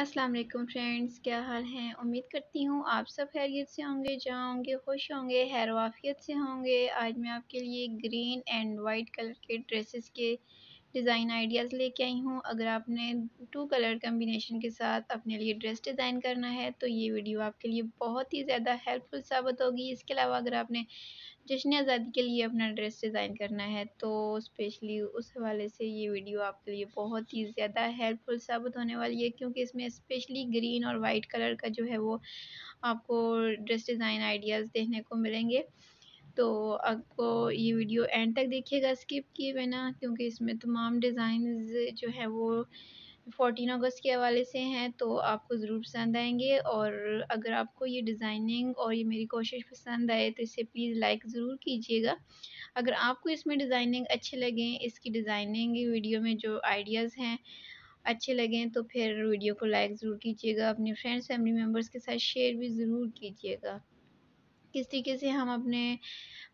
अस्सलाम वालेकुम फ्रेंड्स, क्या हाल है? उम्मीद करती हूँ आप सब खैरियत से होंगे, जहाँ होंगे, खुश होंगे हैरवाफियत से होंगे। आज मैं आपके लिए ग्रीन एंड वाइट कलर के ड्रेसेस के डिज़ाइन आइडियाज़ लेके आई हूँ। अगर आपने टू कलर कम्बिनेशन के साथ अपने लिए ड्रेस डिज़ाइन करना है तो ये वीडियो आपके लिए बहुत ही ज़्यादा हेल्पफुल साबित होगी। इसके अलावा अगर आपने जश्न आज़ादी के लिए अपना ड्रेस डिज़ाइन करना है तो स्पेशली उस हवाले से ये वीडियो आपके लिए बहुत ही ज़्यादा हेल्पफुल साबित होने वाली है, क्योंकि इसमें स्पेशली ग्रीन और वाइट कलर का जो है वो आपको ड्रेस डिज़ाइन आइडियाज़ देखने को मिलेंगे। तो आपको ये वीडियो एंड तक देखिएगा स्किप किए बिना, क्योंकि इसमें तमाम डिज़ाइन जो है वो फोर्टीन अगस्त के हवाले से हैं तो आपको ज़रूर पसंद आएँगे। और अगर आपको ये डिज़ाइनिंग और ये मेरी कोशिश पसंद आए तो इसे प्लीज़ लाइक ज़रूर कीजिएगा। अगर आपको इसमें डिज़ाइनिंग अच्छे लगें, इसकी डिज़ाइनिंग वीडियो में जो आइडियाज़ हैं अच्छे लगें तो फिर वीडियो को लाइक ज़रूर कीजिएगा। अपने फ्रेंड्स, फैमिली मेंबर्स के साथ शेयर भी ज़रूर कीजिएगा। किस तरीके से हम अपने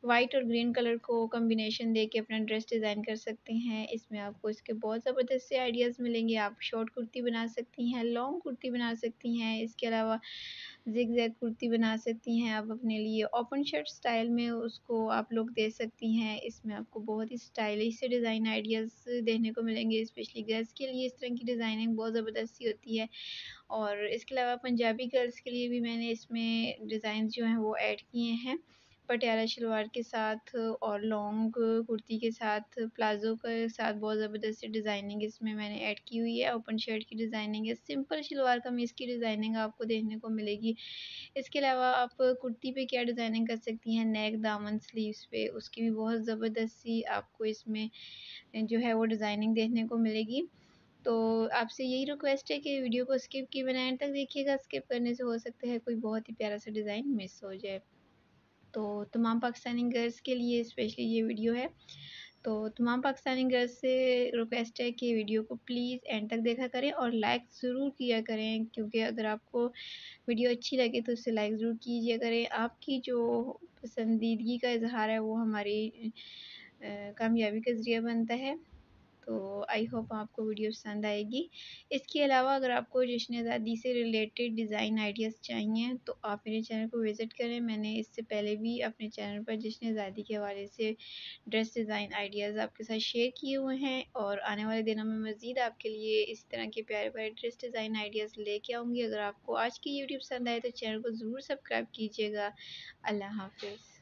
वाइट और ग्रीन कलर को कम्बिनेशन दे के अपना ड्रेस डिज़ाइन कर सकते हैं, इसमें आपको इसके बहुत ज़बरदस्त से आइडियाज़ मिलेंगे, आप शॉर्ट कुर्ती बना सकती हैं लॉन्ग कुर्ती बना सकती हैं, इसके अलावा जिग जैग कुर्ती बना सकती हैं आप अपने लिए। ओपन शर्ट स्टाइल में उसको आप लोग दे सकती हैं। इसमें आपको बहुत ही स्टाइलिश से डिज़ाइन आइडियाज़ देखने को मिलेंगे स्पेशली गर्ल्स के लिए इस तरह की डिज़ाइनिंग बहुत ज़बरदस्ती होती है। और इसके अलावा पंजाबी गर्ल्स के लिए भी मैंने इसमें डिज़ाइन जो हैं वो ऐड किए हैं। पटियाला शलवार के साथ और लॉन्ग कुर्ती के साथ, प्लाज़ो के साथ बहुत ज़बरदस्त डिज़ाइनिंग इसमें मैंने ऐड की हुई है। ओपन शर्ट की डिज़ाइनिंग है। सिंपल शलवार कमीज़ की डिज़ाइनिंग आपको देखने को मिलेगी। इसके अलावा आप कुर्ती पे क्या डिज़ाइनिंग कर सकती हैं? नेक दामन स्लीव्स पे। उसकी भी बहुत ज़बरदस्त आपको इसमें जो है वो डिज़ाइनिंग देखने को मिलेगी। तो आपसे यही रिक्वेस्ट है कि वीडियो को स्किप की बिना, एंड तक देखिएगा। स्किप करने से हो सकता है कोई बहुत ही प्यारा सा डिज़ाइन मिस हो जाए। तो तमाम पाकिस्तानी गर्ल्स के लिए स्पेशली ये वीडियो है। तो तमाम पाकिस्तानी गर्ल्स से रिक्वेस्ट है कि वीडियो को प्लीज़ एंड तक देखा करें और लाइक ज़रूर किया करें, क्योंकि अगर आपको वीडियो अच्छी लगे तो उसे लाइक ज़रूर कीजिए करें। आपकी जो पसंदीदगी का इजहार है वो हमारी कामयाबी का ज़रिया बनता है। तो आई होप आपको वीडियो पसंद आएगी। इसके अलावा अगर आपको जश्न आज़ादी से रिलेटेड डिज़ाइन आइडियाज़ चाहिए तो आप मेरे चैनल को विज़िट करें। मैंने इससे पहले भी अपने चैनल पर जश्न आज़ादी के हवाले से ड्रेस डिज़ाइन आइडियाज़ आपके साथ शेयर किए हुए हैं और आने वाले दिनों में मज़ीद आपके लिए इस तरह के प्यारे प्यारे ड्रेस डिज़ाइन आइडियाज़ लेके आऊँगी। अगर आपको आज की वीडियो पसंद आए तो चैनल को ज़रूर सब्सक्राइब कीजिएगा। अल्लाह हाफिज़।